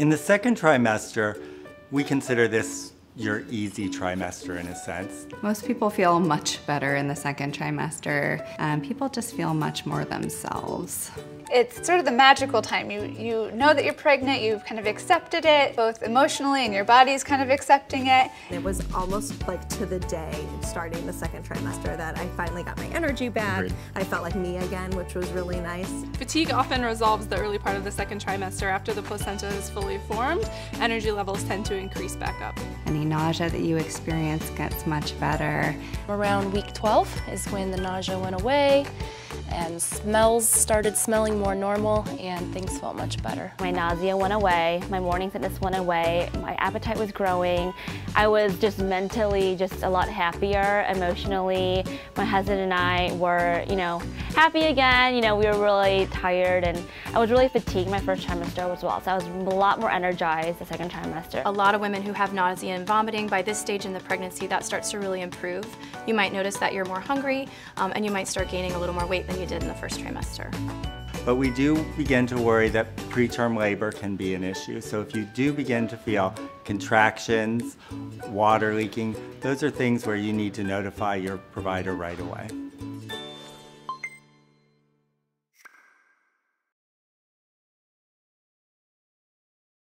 In the second trimester, we consider this your easy trimester in a sense. Most people feel much better in the second trimester, and people just feel much more themselves. It's sort of the magical time. You, you know that you're pregnant, you've kind of accepted it, both emotionally and your body's kind of accepting it. It was almost like to the day starting the second trimester that I finally got my energy back. Agreed. I felt like me again, which was really nice. Fatigue often resolves the early part of the second trimester after the placenta is fully formed. Energy levels tend to increase back up. Any nausea that you experience gets much better. Around week 12 is when the nausea went away and smells started smelling more normal and things felt much better. My nausea went away, my morning sickness went away, my appetite was growing. I was just mentally just a lot happier, emotionally. My husband and I were, you know, happy again. You know, we were really tired and I was really fatigued my first trimester as well. So I was a lot more energized the second trimester. A lot of women who have nausea and vomiting, by this stage in the pregnancy, that starts to really improve. You might notice that you're more hungry um, and you might start gaining a little more weight than you did in the first trimester. But we do begin to worry that preterm labor can be an issue. So if you do begin to feel contractions, water leaking, those are things where you need to notify your provider right away.